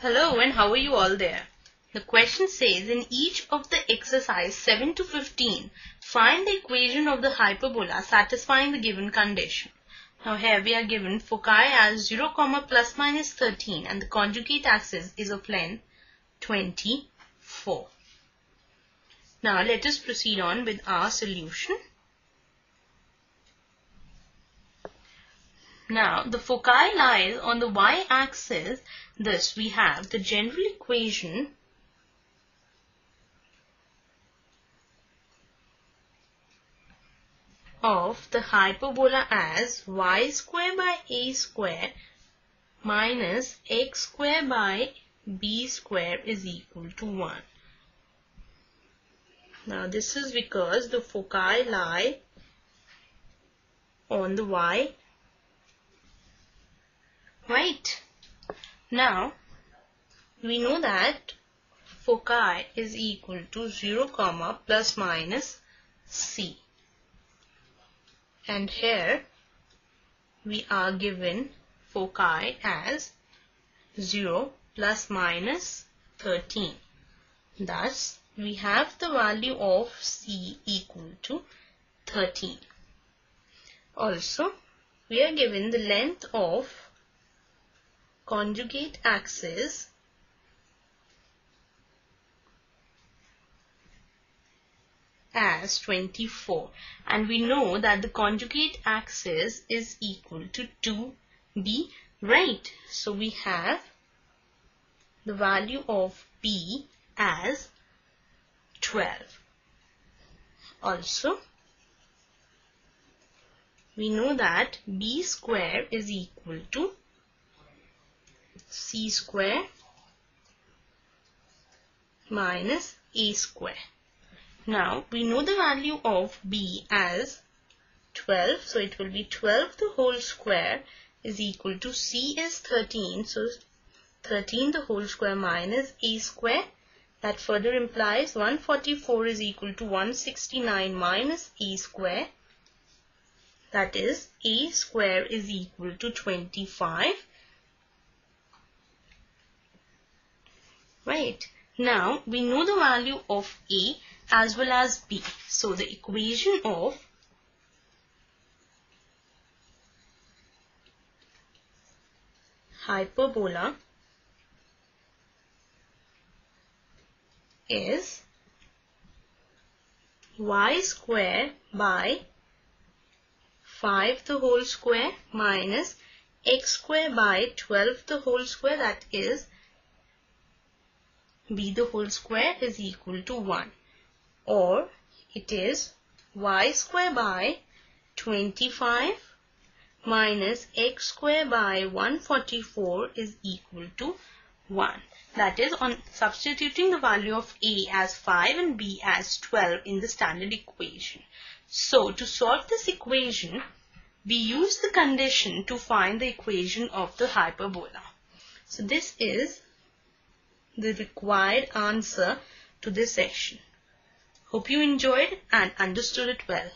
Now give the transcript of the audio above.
Hello and how are you all there? The question says in each of the exercise 7 to 15, find the equation of the hyperbola satisfying the given condition. Now here we are given foci as 0, plus minus 13 and the conjugate axis is of length 24. Now let us proceed on with our solution. Now, the foci lies on the y-axis. Thus, we have the general equation of the hyperbola as y square by a square minus x square by b square is equal to 1. Now, this is because the foci lie on the y right? Now, we know that foci is equal to 0 comma plus minus c. And here we are given foci as 0 plus minus 13. Thus, we have the value of c equal to 13. Also, we are given the length of conjugate axis as 24 and we know that the conjugate axis is equal to 2b right? So we have the value of b as 12 also we know that b square is equal to c square minus a square. Now we know the value of b as 12 so it will be 12 the whole square is equal to c is 13 so 13 the whole square minus a square. That further implies 144 is equal to 169 minus a square. That is a square is equal to 25 right? Now, we know the value of A as well as B. So, the equation of hyperbola is y square by 5 the whole square minus x square by 12 the whole square that is b the whole square is equal to 1 or it is y square by 25 minus x square by 144 is equal to 1. That is on substituting the value of a as 5 and b as 12 in the standard equation. So to solve this equation, we use the condition to find the equation of the hyperbola. So this is the required answer to this section. Hope you enjoyed and understood it well.